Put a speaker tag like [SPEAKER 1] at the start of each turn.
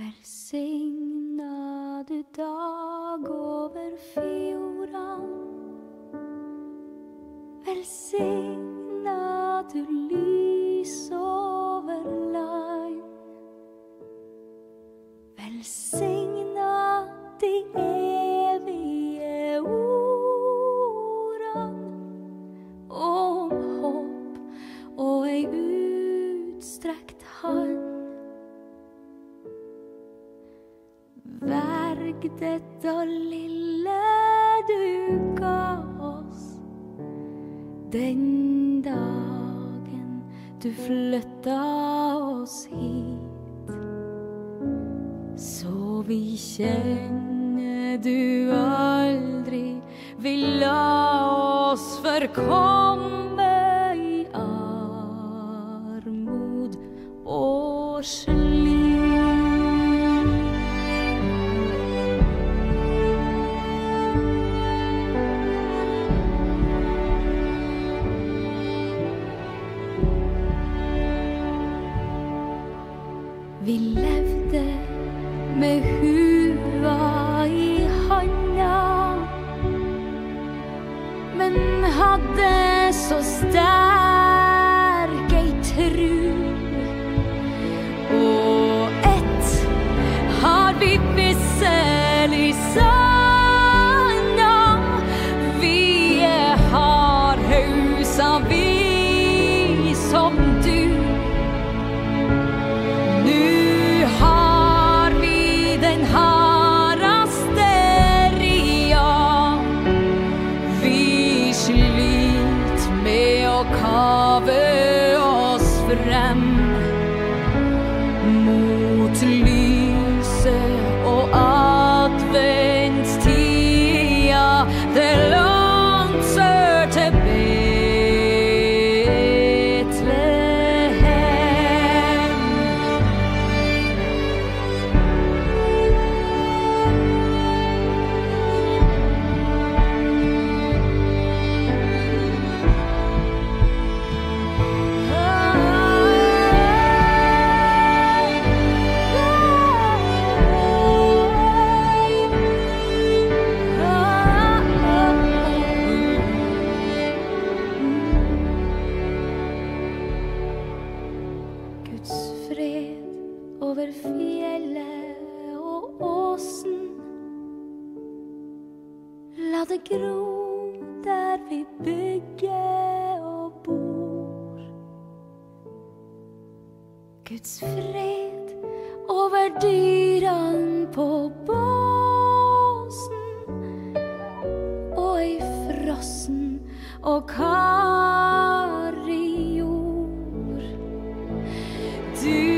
[SPEAKER 1] Velsigna du dag over fjordan. Velsigna du lys over land. Velsigna de evige Verg dette lille du ga oss den dagen du flytta oss hit. Så vi kjenner du aldri vil la oss forkomme Vi levde med hua i handa, men hadde så sterk ei tru. Og ett har vi visselig sanna, vi er hardhausa, vi å kave oss frem mot lyset fred over fjellet og åsen. La det gro der vi bygger og bor. Guds fred over dyrene på båsen og i frossen og kald do.